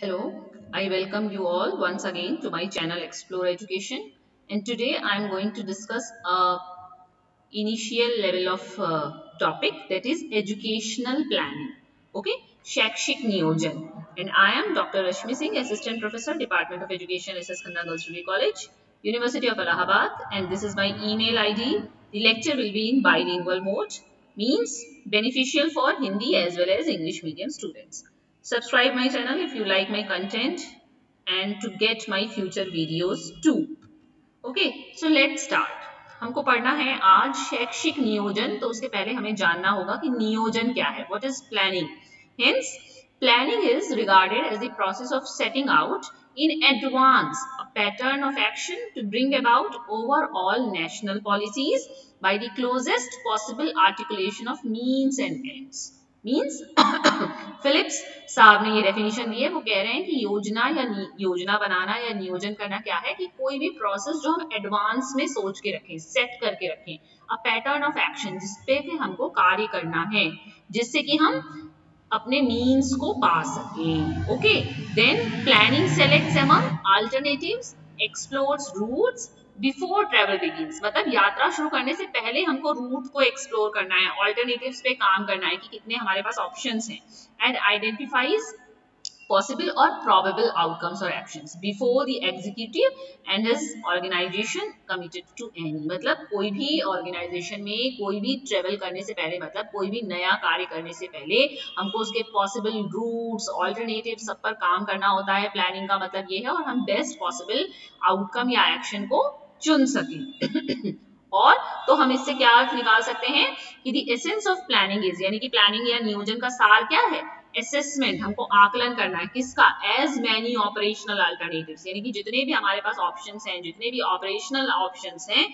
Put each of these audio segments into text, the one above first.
Hello, I welcome you all once again to my channel Explore Education and today I am going to discuss a initial level of uh, topic that is educational planning. Okay, Shakshik Niyojan and I am Dr. Rashmi Singh, Assistant Professor, Department of Education, SS Khanna Girls College, University of Allahabad and this is my email ID. The lecture will be in bilingual mode means beneficial for Hindi as well as English medium students. subscribe my channel if you like my content and to get my future videos too. Okay, so let's start. हमको पढ़ना है आज शैक्षिक नियोजन तो उसके पहले हमें जानना होगा कि नियोजन क्या है। What is planning hence planning is regarded as the process of setting out in advance pattern of action to bring about over all national policies by the closest possible articulation of means and ends means Phillips साहब ने ये definition दी है, वो कह रहे हैं कि योजना या योजना बनाना या नियोजन करना क्या है कि कोई भी प्रोसेस जो हम एडवांस में सोच के रखें सेट करके रखें अ पैटर्न ऑफ़ एक्शन जिसपे कि हमको कार्य करना है, जिससे कि हम अपने मीन्स को पा सकें okay then planning selects among alternatives explores routes before travel begin मतलब यात्रा शुरू करने से पहले हमको रूट को एक्सप्लोर करना है ऑल्टरनेटिव पे काम करना है कि कितने हमारे पास ऑप्शन हैं एंड आइडेंटिफाइज पॉसिबल और प्रोबेबल आउटकम्स और action before the executive and this organisation committed to any मतलब कोई भी ऑर्गेनाइजेशन में कोई भी ट्रेवल करने से पहले मतलब कोई भी नया कार्य करने से पहले हमको उसके पॉसिबल रूट ऑल्टरनेटिव सब पर काम करना होता है प्लानिंग का मतलब ये है और हम बेस्ट पॉसिबल आउटकम या एक्शन को चुन सके। और तो हम इससे क्या निकाल सकते हैं कि the essence of planning is यानी कि प्लानिंग या नियोजन का सार क्या है? असेसमेंट हमको आकलन करना है किसका? एज मैनी ऑपरेशनल अल्टरनेटिव्स यानी कि जितने भी हमारे पास ऑप्शंस हैं, जितने भी ऑपरेशनल ऑप्शंस हैं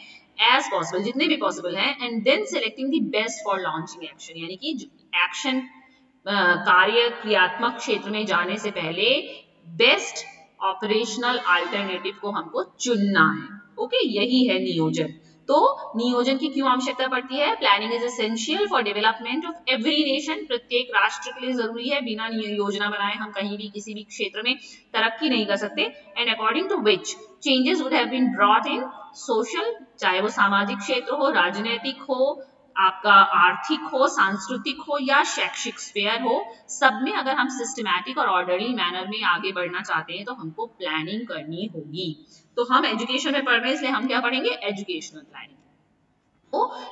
एज पॉसिबल जितने भी पॉसिबल हैं and then selecting the best for launching action यानी कि एक्शन कार्य क्रियात्मक क्षेत्र में जाने से पहले बेस्ट ऑपरेशनल अल्टरनेटिव को हमको चुनना है। ओके? यही है नियोजन। तो नियोजन की क्यों आवश्यकता पड़ती है? Planning is essential for development of every nation प्रत्येक राष्ट्र के लिए ज़रूरी है। बिना योजना बनाए हम कहीं भी किसी भी क्षेत्र में तरक्की नहीं कर सकते। And according to which changes would have been brought in social चाहे वो सामाजिक क्षेत्र हो, राजनीतिक हो आपका आर्थिक हो, सांस्कृतिक हो या शैक्षिक स्पेयर हो, सब में अगर हम सिस्टमैटिक और ऑर्डरली मैनर में आगे बढ़ना चाहते हैं तो हमको प्लानिंग करनी होगी। तो हम एजुकेशन में पढ़ रहे हैं, इसलिए हम क्या पढ़ेंगे? Educational planning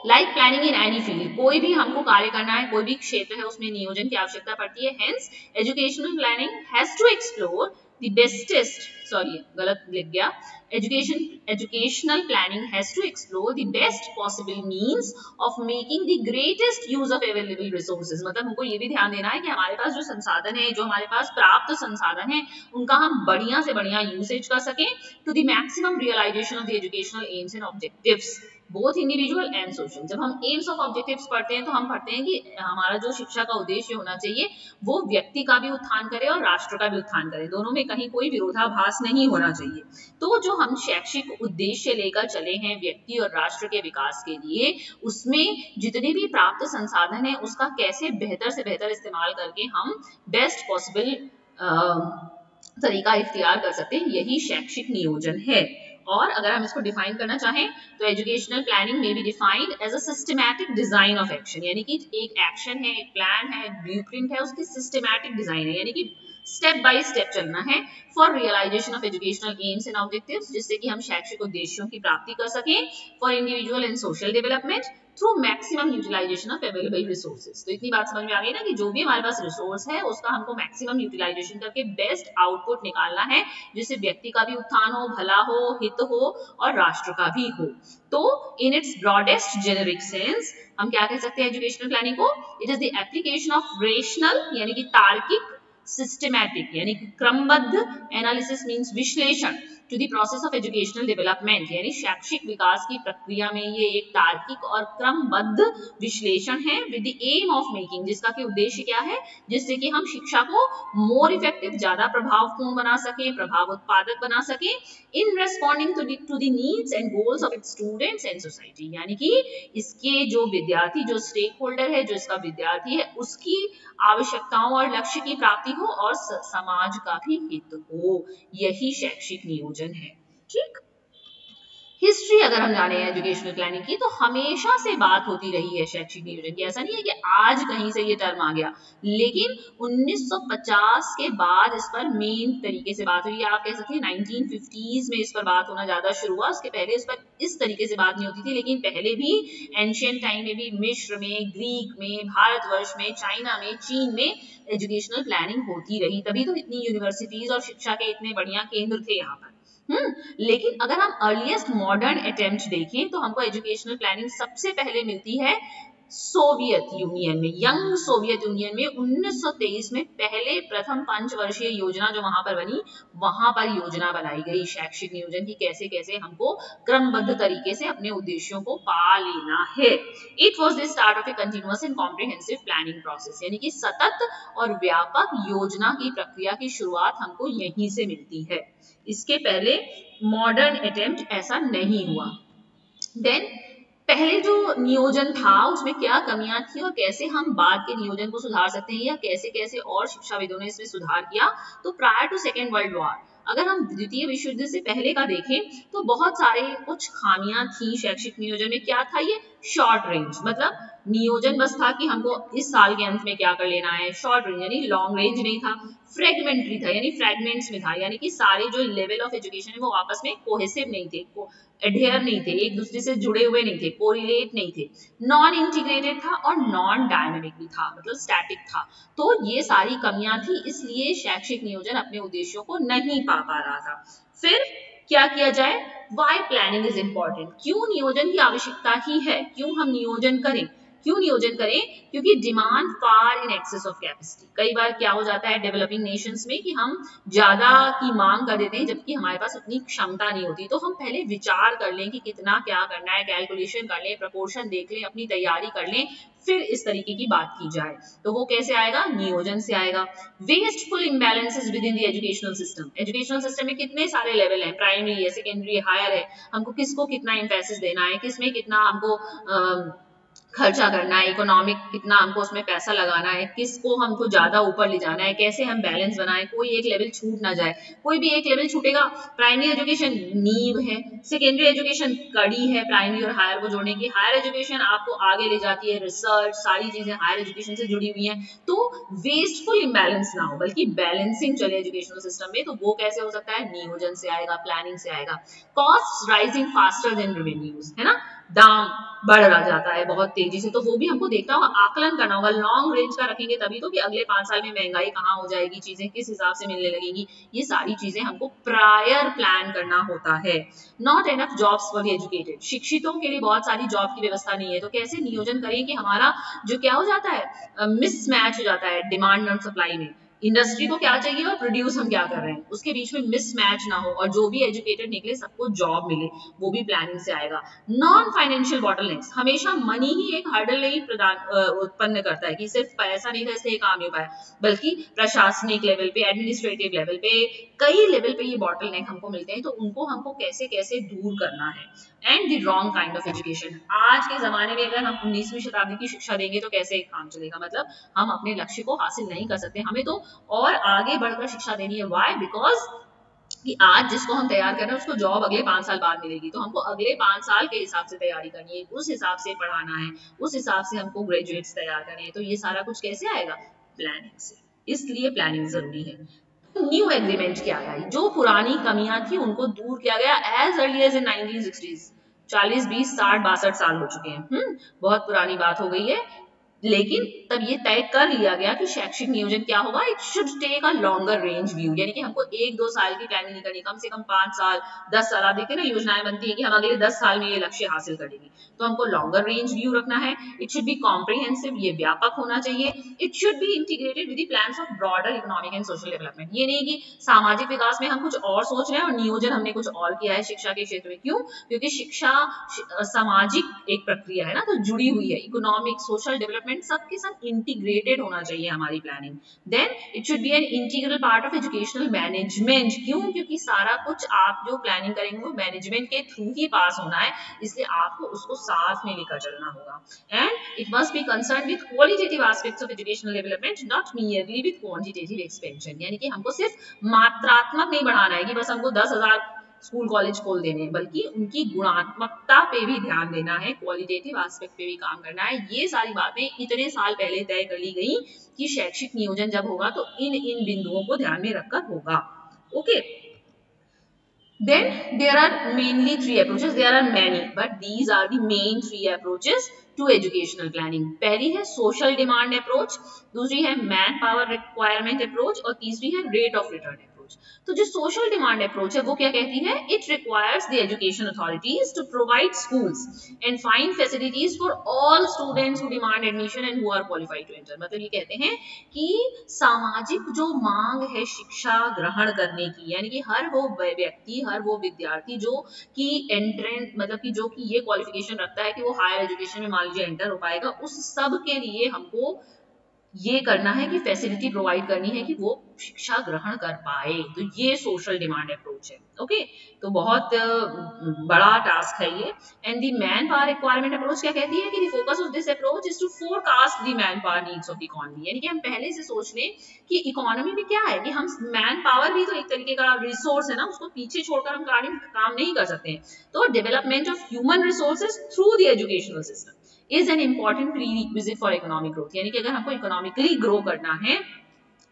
like planning in any field कोई भी हमको कार्य करना है, कोई भी क्षेत्र है, उसमें नियोजन की आवश्यकता पड़ती है। Hence educational planning has to explore the bestest sorry गलत लिख गया. Education, educational planning has to explore the best possible means of making the greatest use of available resources. मतलब हमको ये भी ध्यान देना है कि हमारे पास जो संसाधन है, जो हमारे पास प्राप्त संसाधन है, उनका हम बढ़िया से बढ़िया यूसेज कर सकें to the maximum realisation of the educational aims and objectives both individual and social जब हम एम्स ऑफ़ ऑब्जेक्टिव्स पढ़ते हैं तो हम पढ़ते हैं कि हमारा जो शिक्षा का उद्देश्य होना चाहिए, वो व्यक्ति का भी उत्थान करे और राष्ट्र का भी उत्थान करे। दोनों में कहीं कोई विरोधाभास नहीं होना चाहिए। तो जो हम शैक्षिक उद्देश्य लेकर चले हैं व्यक्ति और राष्ट्र के विकास के लिए, उसमें जितने भी प्राप्त संसाधन है, उसका कैसे बेहतर से बेहतर इस्तेमाल करके हम बेस्ट पॉसिबल तरीका इख्तियार कर सकते हैं, यही शैक्षिक नियोजन है। और अगर हम इसको डिफाइन करना चाहें तो एजुकेशनल प्लानिंग में be defined as a systematic design of action यानी कि एक एक्शन है, एक प्लान है ब्लू प्रिंट है, उसकी सिस्टमैटिक डिज़ाइन है। यानी कि स्टेप बाय स्टेप चलना है for realisation of educational aims and objectives जिससे कि हम शैक्षिक उद्देश्यों की प्राप्ति कर सकें for individual and social development through maximum utilisation of available resources तो इतनी बात समझ में आ गई ना कि जो भी हमारे पास रिसोर्स है, उसका हमको मैक्सिमम यूटिलाइजेशन करके बेस्ट आउटपुट निकालना है, जिससे व्यक्ति का भी उत्थान हो, भला हो, हित हो और राष्ट्र का भी हो। तो in its broadest generic sense हम क्या कह सकते हैं एजुकेशनल प्लानिंग को? It is the application of rational यानी कि तार्किक सिस्टमैटिक यानी क्रमबद्ध एनालिसिस मींस विश्लेषण। To the process of educational development यानी शैक्षिक विकास की प्रक्रिया में ये एक तार्किक और क्रमबद्ध विश्लेषण है with the aim of making जिसका कि उद्देश्य क्या है? जिससे कि हम शिक्षा को मोर इफ़ेक्टिव ज़्यादा प्रभावपूर्ण बना सके, प्रभाव उत्पादक बना सके in responding to the needs and goals of its students and society यानी कि इसके जो विद्यार्थी, जो स्टेक होल्डर है, जो इसका विद्यार्थी है, उसकी आवश्यकताओं और लक्ष्य की प्राप्ति हो और समाज का भी हित हो। यही शैक्षिक नियोजन है, ठीक? हिस्ट्री अगर हम जाने एजुकेशनल प्लानिंग की तो हमेशा से बात होती रही है शैक्षिक नियोजन की। ऐसा नहीं है कि आज कहीं से ये टर्म आ गया, लेकिन 1950 के बाद इस पर मेन तरीके से बात हुई। आप कह सकते हैं 1950s में इस पर बात होना ज़्यादा शुरू हुआ, उसके पहले इस पर इस तरीके से बात नहीं होती थी, लेकिन पहले भी एंशियंट टाइम में भी मिश्र में ग्रीक में, भारतवर्ष में चाइना में, चीन में एजुकेशनल प्लानिंग होती रही। तभी तो इतनी यूनिवर्सिटीज और शिक्षा के इतने बढ़िया केंद्र थे यहाँ पर। हम्म लेकिन अगर हम अर्लिएस्ट मॉडर्न अटेम्प्ट देखें तो हमको एजुकेशनल प्लानिंग सबसे पहले मिलती है सोवियत यूनियन में यंग सोवियत यूनियन में 1923 में पहले प्रथम पंचवर्षीय योजना जो वहाँ पर बनी, वहाँ पर योजना बनाई गई शैक्षिक नियोजन की, कैसे कैसे हमको क्रमबद्ध तरीके से अपने उद्देश्यों को पा लेना है। It was the start of a continuous and comprehensive planning process यानी कि सतत और व्यापक योजना की प्रक्रिया की शुरुआत हमको यहीं से मिलती है। इसके पहले मॉडर्न अटेम्प्ट ऐसा नहीं हुआ। देन पहले जो नियोजन था, उसमें क्या कमियाँ थी और कैसे हम बाद के नियोजन को सुधार सकते हैं या कैसे कैसे और शिक्षाविदों ने इसमें सुधार किया तो prior to second world war अगर हम द्वितीय विश्व युद्ध से पहले का देखें तो बहुत सारे कुछ खामियाँ थी शैक्षिक नियोजन में, क्या था ये शॉर्ट रेंज मतलब नियोजन बस था कि हमको इस साल के अंत में क्या कर लेना है। शॉर्ट रेंज यानी लॉन्ग रेंज नहीं था फ्रेगमेंट्री था, यानी फ्रेगमेंट्स में था। यानी कि सारे जो लेवल ऑफ़ एजुकेशन है वो आपस में कोहेसिव नहीं थे एडेयर नहीं थे, एक दूसरे से जुड़े हुए नहीं थे कोरिलेट नहीं थे। नॉन इंटीग्रेटेड था और नॉन डायनेमिक भी था मतलब स्टैटिक था। तो ये सारी कमियाँ थी, इसलिए शैक्षिक नियोजन अपने उद्देश्यों को नहीं पा पा रहा था। फिर क्या किया जाए? वाई प्लानिंग इज़ इम्पोर्टेंट क्यों नियोजन की आवश्यकता ही है? क्यों हम नियोजन करें? क्यों नियोजन करें? क्योंकि demand far in excess of capacity कई बार क्या हो जाता है डेवलपिंग नेशंस में कि हम ज़्यादा की मांग कर देते हैं, जबकि हमारे पास उतनी क्षमता नहीं होती। तो हम पहले विचार कर लें कि कितना क्या करना है कैलकुलेशन कर लें प्रपोर्शन देख लें, अपनी तैयारी कर लें, फिर इस तरीके की बात की जाए। तो वो कैसे आएगा? नियोजन से आएगा। Wasteful imbalances within the educational system educational system में कितने सारे लेवल हैं? प्राइमरी है सेकेंडरी हायर है। हमको किसको कितना इम्फेसिस देना है? किसमें कितना हमको खर्चा करना है इकोनॉमिक कितना हमको उसमें पैसा लगाना है, किसको हमको ज़्यादा ऊपर ले जाना है, कैसे हम बैलेंस बनाए, कोई एक लेवल छूट ना जाए। कोई भी एक लेवल छूटेगा प्राइमरी एजुकेशन नींव है सेकेंडरी एजुकेशन कड़ी है प्राइमरी और हायर को जोड़ने की। हायर एजुकेशन आपको आगे ले जाती है रिसर्च सारी चीज़ें हायर एजुकेशन से जुड़ी हुई है। तो वेस्टफुल इम्बेलेंस ना हो, बल्कि बैलेंसिंग चले एजुकेशनल सिस्टम में तो वो कैसे हो सकता है? नियोजन से आएगा प्लानिंग से आएगा। Cost rising faster than revenues है ना? दाम बढ़ रहा जाता है बहुत तेज़ी से। तो वो भी हमको देखना होगा, आकलन करना होगा। लॉन्ग रेंज का रखेंगे तभी तो कि अगले पाँच साल में महँगाई कहाँ हो जाएगी, चीज़ें किस हिसाब से मिलने लगेगी, ये सारी चीज़ें हमको प्रायर प्लान करना होता है। Not enough jobs for educated शिक्षितों के लिए बहुत सारी जॉब की व्यवस्था नहीं है। तो कैसे नियोजन करें कि हमारा जो क्या हो जाता है मिसमैच हो जाता है डिमांड एंड सप्लाई में? इंडस्ट्री को क्या चाहिए और प्रोड्यूस हम क्या कर रहे हैं? उसके बीच में मिसमैच ना हो और जो भी एजुकेटेड निकले, सबको जॉब मिले, वो भी प्लानिंग से आएगा। नॉन फाइनेंशियल बॉटलनेक्स हमेशा मनी ही एक हर्डल नहीं प्रदान उत्पन्न करता है कि सिर्फ़ पैसा नहीं था, इससे काम नहीं पाया। बल्कि प्रशासनिक लेवल पे एडमिनिस्ट्रेटिव लेवल पे, कई लेवल पे ये बॉटल हमको मिलते हैं तो उनको हमको कैसे कैसे दूर करना है? And the wrong kind of education आज के जमाने में अगर हम उन्नीसवीं शताब्दी की शिक्षा देंगे तो कैसे काम चलेगा? मतलब हम अपने लक्ष्य को हासिल नहीं कर सकते। हमें तो और आगे बढ़कर शिक्षा देनी है। वाई बिकॉज़ कि आज जिसको हम तैयार कर रहे हैं, उसको जॉब अगले पाँच साल बाद मिलेगी। तो हमको अगले पाँच साल के हिसाब से तैयारी करनी है। उस हिसाब से पढ़ाना है। उस हिसाब से हमको ग्रेजुएट्स तैयार करने हैं। तो ये सारा कुछ कैसे आएगा? प्लानिंग से। इसलिए प्लानिंग ज़रूरी है। न्यू एग्रीमेंट क्या था? जो पुरानी कमियाँ थी, उनको दूर किया गया as early as in nineteen चालीस, बीस, साठ, बासठ साल हो चुके हैं। हम्म बहुत पुरानी बात हो गई है। लेकिन तब ये तय कर लिया गया कि शैक्षिक नियोजन क्या होगा। It should take a longer range view यानी कि हमको एक, दो साल की प्लानिंग नहीं करनी, कम से कम पाँच साल, दस साल। आप देखते ना, योजनाएँ बनती है कि हम अगले दस साल में ये लक्ष्य हासिल करेंगे। तो हमको लॉन्गर रेंज व्यू रखना है। इट शुड बी कॉम्प्रिहेंसिव ये व्यापक होना चाहिए। It should be integrated with plan of broader economic and social development ये नहीं कि सामाजिक विकास में हम कुछ और सोच रहे हैं और नियोजन हमने कुछ और किया है शिक्षा के क्षेत्र में। क्यों? क्योंकि शिक्षा सामाजिक एक प्रक्रिया है ना तो जुड़ी हुई है। इकोनॉमिक सोशल डेवलपमेंट सबके साथ इंटीग्रेटेड होना चाहिए हमारी planning then it should be an integral part of educational management क्यों? क्योंकि सारा कुछ आप जो प्लानिंग करेंगे वो मैनेजमेंट के थ्रू ही पास होना है, इसलिए आपको उसको साथ में लेकर चलना होगा. And it must be concern with qualitative aspects of educational development not merely with quantitative expansion यानी कि हमको सिर्फ़ मात्रात्मक नहीं बढ़ाना है कि बस हमको दस हज़ार स्कूल कॉलेज खोल देने बल्कि उनकी गुणात्मकता पे भी ध्यान देना है क्वालिटेटिव आस्पेक्ट पे भी काम करना है। ये सारी बातें इतने साल पहले तय कर ली गई कि शैक्षिक नियोजन जब होगा तो इन इन बिंदुओं को ध्यान में रखकर होगा। Okay then there are mainly three approaches there are many but these are the main three approaches to educational planning पहली है सोशल डिमांड अप्रोच दूसरी है मैन पावर रिक्वायरमेंट अप्रोच और तीसरी है रेट ऑफ़ रिटर्न तो जो सोशल डिमांड अप्रोच है, वो क्या कहती है? It requires the education authorities to provide schools and find facilities for all students who demand admission and who are qualified to enter मतलब ये कहते हैं कि सामाजिक जो मांग है शिक्षा ग्रहण करने की, यानी कि हर वो व्यक्ति, हर वो विद्यार्थी जो कि एंट्रेंस मतलब कि जो कि ये क्वालिफिकेशन रखता है कि वो हायर एजुकेशन में मान लीजिए एंटर हो पाएगा, उस सब के लिए हमको ये करना है कि फैसिलिटी प्रोवाइड करनी है कि वो शिक्षा ग्रहण कर पाए। तो ये सोशल डिमांड अप्रोच है ओके तो बहुत बड़ा टास्क है ये। And the man power requirement approach क्या कहती है कि focus of this approach is to forecast the man power needs of economy यानी कि हम पहले से सोच लें कि इकोनॉमी में क्या है कि हम मैन पावर भी तो एक तरीके का रिसोर्स है ना, उसको पीछे छोड़कर हम काम नहीं कर सकते। हैं तो development of human resources through the educational system is an important pre for economic growth यानी कि अगर हमको इकोनॉमिकली ग्रो करना है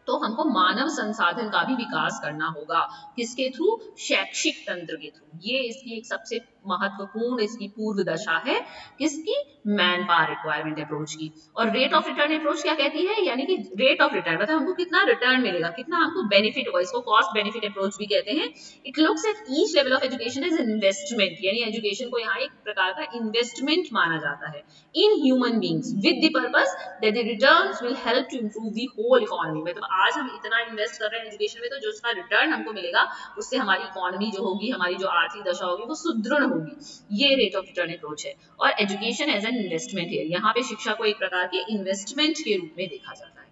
तो हमको मानव संसाधन का भी विकास करना होगा। किसके थ्रू शैक्षिक तंत्र के थ्रू ये इसकी एक सबसे महत्वपूर्ण इसकी पूर्व दशा है किसकी? मैन पावर रिक्वायरमेंट अप्रोच की। और रेट ऑफ़ रिटर्न अप्रोच क्या कहती है? यानी कि रेट ऑफ़ रिटर्न मतलब हमको कितना रिटर्न मिलेगा, कितना हमको बेनिफिट होगा, इसको कॉस्ट बेनिफिट अप्रोच भी कहते हैं। It looks at each level of education is investment यानी एजुकेशन को यहाँ एक प्रकार का इन्वेस्टमेंट माना जाता है। In human beings with the purpose that the return will help to improve the whole economy मतलब आज हम इतना इन्वेस्ट कर रहे हैं एजुकेशन में तो जो उसका रिटर्न हमको मिलेगा, उससे हमारी इकोनॉमी जो होगी, हमारी जो आर्थिक दशा होगी, वो सुदृढ़ होगी ये रेट ऑफ़ रिटर्न अप्रोच है। और एजुकेशन एज एन इन्वेस्टमेंट है यहाँ पे शिक्षा को एक प्रकार के इन्वेस्टमेंट के रूप में देखा जाता है।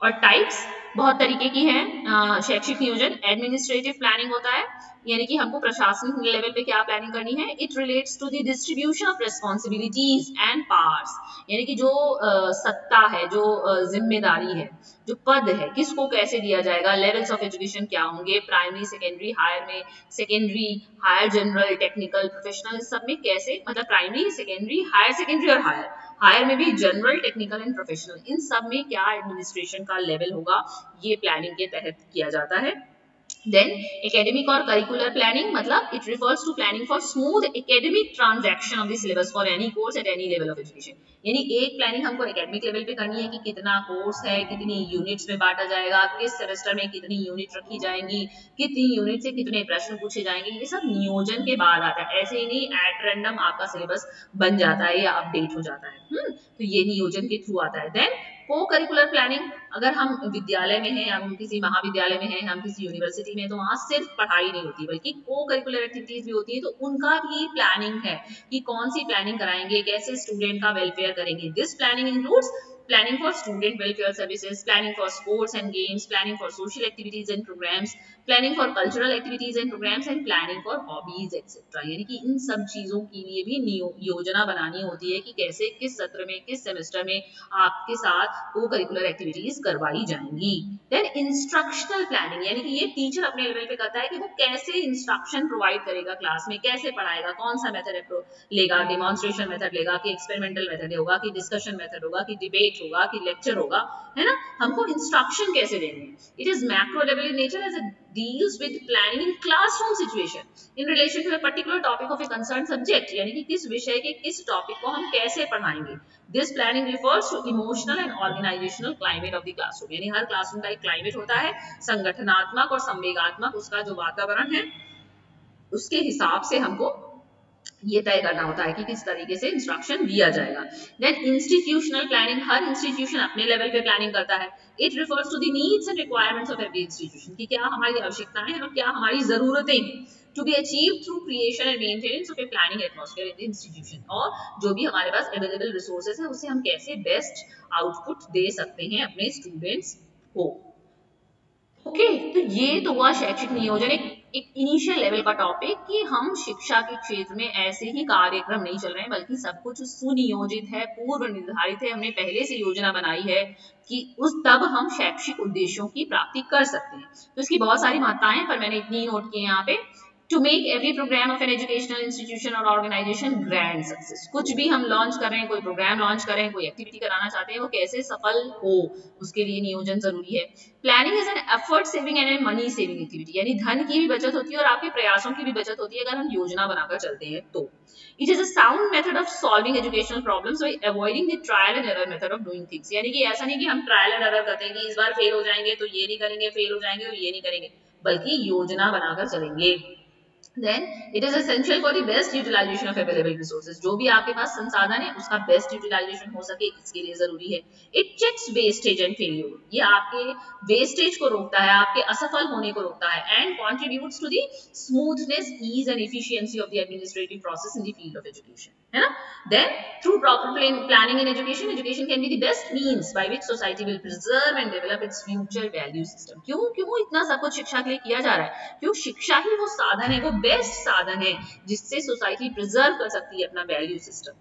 और टाइप्स बहुत तरीके की हैं शैक्षिक नियोजन एडमिनिस्ट्रेटिव प्लानिंग होता है, यानी कि हमको प्रशासनिक लेवल पे क्या प्लानिंग करनी है? It relates to the distribution of responsibilities and powers यानी कि जो सत्ता है, जो ज़िम्मेदारी है, जो पद है, किसको कैसे दिया जाएगा लेवल्स ऑफ़ एजुकेशन क्या होंगे प्राइमरी सेकेंडरी हायर में secondary higher general technical professional सब में कैसे मतलब प्राइमरी सेकेंडरी हायर सेकेंडरी और हायर हायर में भी जनरल टेक्निकल एंड प्रोफेशनल इन सब में क्या एडमिनिस्ट्रेशन का लेवल होगा, ये प्लानिंग के तहत किया जाता है। Then, academic or curricular planning matlab it refers to planning for smooth academic transaction of the syllabus for any course at any level of यानी एक प्लानिंग हमको एकेडमिक लेवल पे करनी है कि कितना कोर्स है, कितनी यूनिट्स में बांटा जाएगा, किस सेमेस्टर में कितनी यूनिट रखी जाएँगी, कितनी यूनिट से कितने प्रश्न पूछे जाएँगे, ये सब नियोजन के बाद आता है ऐसे ही नहीं एट रैंडम आपका सिलेबस बन जाता है या अपडेट हो जाता है हुँ? तो ये नियोजन के थ्रू आता है देन को करिकुलर प्लानिंग अगर हम विद्यालय में हैं हम किसी महाविद्यालय में हैं हम किसी यूनिवर्सिटी में तो वहाँ सिर्फ़ पढ़ाई नहीं होती, बल्कि को करिकुलर एक्टिविटीज़ भी होती है तो उनका भी प्लानिंग है कि कौन सी प्लानिंग कराएँगे, कैसे स्टूडेंट का वेलफेयर करेंगे। This planning includes planning for student welfare services, planning for sports and games, planning for social activities and programs, planning for cultural activities and programs and planning for hobbies etc. यानी कि इन सब चीज़ों के लिए भी योजना बनानी होती है कि कैसे किस सत्र में किस सेमेस्टर में आपके साथ को करिकुलर एक्टिविटीज़ करवाई जाएँगी देन इंस्ट्रक्शनल प्लानिंग यानी कि ये टीचर अपने लेवल पे करता है कि वो कैसे इंस्ट्रक्शन प्रोवाइड करेगा क्लास में कैसे पढ़ाएगा कौन सा मेथड लेगा डिमॉन्स्ट्रेशन मेथड लेगा कि एक्सपेरिमेंटल मेथड होगा कि डिस्कशन मेथड होगा कि डिबेट डिबेट होगा, कि लेक्चर होगा, है ना? हमको इंस्ट्रक्शन कैसे देने हैं? It is macro level in nature as a deals with planning in classroom situation. In relation to a particular topic of a concerned subject, यानी कि किस विषय के किस टॉपिक को हम कैसे पढ़ाएँगे? This planning refers to emotional and organisational climate of the classroom यानी हर क्लासरूम का एक क्लाइमेट होता है, संगठनात्मक और संवेगात्मक, उसका जो वातावरण है, उसके हिसाब से हमको ये तय करना होता है कि किस तरीके से इंस्ट्रक्शन दिया जाएगा। देन इंस्टीट्यूशनल प्लानिंग हर इंस्टीट्यूशन अपने लेवल पे प्लानिंग करता है। It refers to the needs and requirements of every institution कि क्या हमारी आवश्यकताएँ हैं और क्या हमारी जरूरतें हैं to be achieve through creation and maintenance of a planning atmosphere in the institution और जो भी हमारे पास अवेलेबल रिसोर्सेज है उसे हम कैसे बेस्ट आउटपुट दे सकते हैं अपने स्टूडेंट्स को। ओके okay, तो ये तो हुआ शैक्षिक नियोजन एक एक इनिशियल लेवल का टॉपिक कि हम शिक्षा के क्षेत्र में ऐसे ही कार्यक्रम नहीं चल रहे हैं, बल्कि सब कुछ सुनियोजित है, पूर्व निर्धारित है, हमने पहले से योजना बनाई है कि उस तब हम शैक्षिक उद्देश्यों की प्राप्ति कर सकते हैं। तो इसकी बहुत सारी महत्ताएँ पर मैंने इतनी नोट किए यहाँ पे। To make every programme of an educational institution or organisation grand success कुछ भी हम लॉन्च कर रहे हैं, कोई प्रोग्राम लॉन्च कर रहे हैं, कोई एक्टिविटी कराना चाहते हैं, वो कैसे सफल हो, उसके लिए नियोजन ज़रूरी है। Planning is an effort saving and an money saving activity यानी धन की भी बचत होती है और आपके प्रयासों की भी बचत होती है अगर हम योजना बनाकर चलते हैं तो। It is a sound method of solving educational problems by avoiding the trial and error method of doing things यानी कि ऐसा नहीं कि हम ट्रायल एंड एरर करते हैं कि इस बार फेल हो जाएँगे तो ये नहीं करेंगे फेल हो जाएँगे तो ये नहीं करेंगे, बल्कि योजना बनाकर चलेंगे। Then, it is essential for the best utilization of available resources. जो भी आपके पास संसाधन है, उसका बेस्ट यूटिलाइजेशन हो सके, इसके लिए ज़रूरी है। It checks wastage and failure ये आपके वेस्टेज को रोकता है, आपके असफल होने को रोकता है and contribute to the smoothness ease and efficiency of the administrative process in the field of education है ना? Then through proper planning in education education can be the best means by which society will preserve and develop its future value system क्यों? क्यों इतना सब कुछ शिक्षा के लिए किया जा रहा है? क्यों शिक्षा ही वो साधन है, वो बेस्ट साधन है, जिससे सोसाइटी प्रिजर्व कर सकती है अपना value system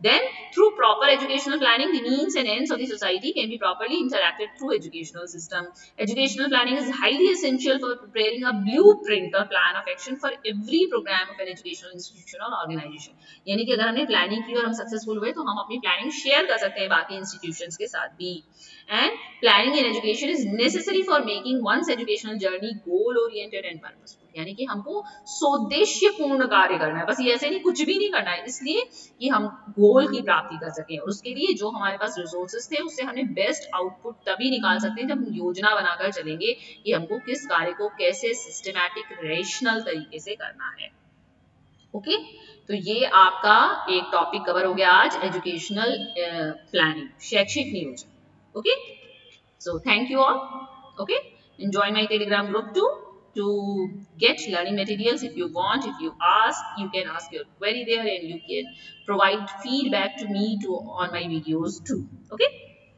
then through proper educational planning the means and ends of the society can be properly interacted through educational system educational planning is highly essential for preparing a blueprint or plan of action for every programme of an educational institution or organisation यानी कि अगर हमने planning की और हम successful हुए तो हम अपनी प्लानिंग शेयर कर सकते हैं बाकी इंस्टीट्यूशंस के साथ भी। And planning in education is necessary for making one's educational journey goal oriented and purposeful यानी कि हमको सोदेश्य पूर्ण कार्य करना है। बस ये ऐसे नहीं, कुछ भी नहीं करना है। इसलिए कि हम गोल की प्राप्ति कर सकें और उसके लिए जो हमारे पास रिसोर्सेज थे, उससे हमें बेस्ट आउटपुट तभी निकाल सकते हैं जब हम योजना बनाकर चलेंगे कि हमको किस कार्य को कैसे सिस्टमैटिक रेशनल तरीके से करना है। ओके तो ये आपका एक टॉपिक कवर हो गया आज एजुकेशनल प्लानिंग शैक्षिक नियोजन okay so thank you all okay enjoy my telegram group too to get learning materials if you want if you ask you can ask your query there and you can provide feedback to me to on my videos too okay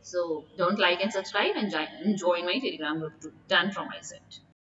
so don't like and subscribe and join my telegram group too done from my side